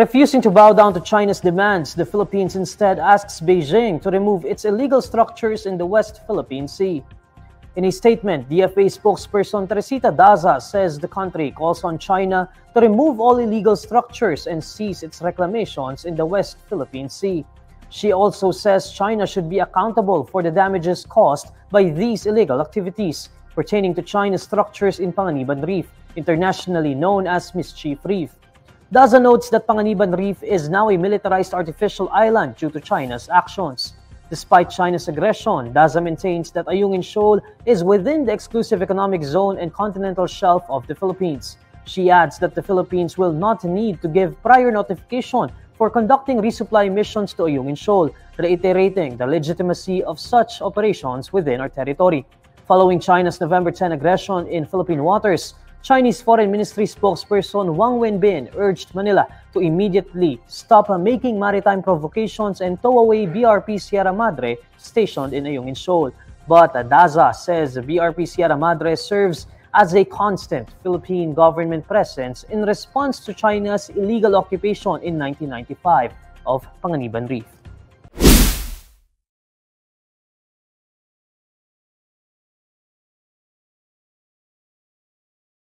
Refusing to bow down to China's demands, the Philippines instead asks Beijing to remove its illegal structures in the West Philippine Sea. In a statement, DFA spokesperson Teresita Daza says the country calls on China to remove all illegal structures and cease its reclamations in the West Philippine Sea. She also says China should be accountable for the damages caused by these illegal activities pertaining to China's structures in Panganiban Reef, internationally known as Mischief Reef. Daza notes that Panganiban Reef is now a militarized artificial island due to China's actions. Despite China's aggression, Daza maintains that Ayungin Shoal is within the exclusive economic zone and continental shelf of the Philippines. She adds that the Philippines will not need to give prior notification for conducting resupply missions to Ayungin Shoal, reiterating the legitimacy of such operations within our territory. Following China's November 10 aggression in Philippine waters, Chinese Foreign Ministry spokesperson Wang Wenbin urged Manila to immediately stop making maritime provocations and tow away BRP Sierra Madre stationed in Ayungin Shoal. But Daza says BRP Sierra Madre serves as a constant Philippine government presence in response to China's illegal occupation in 1995 of Panganiban Reef.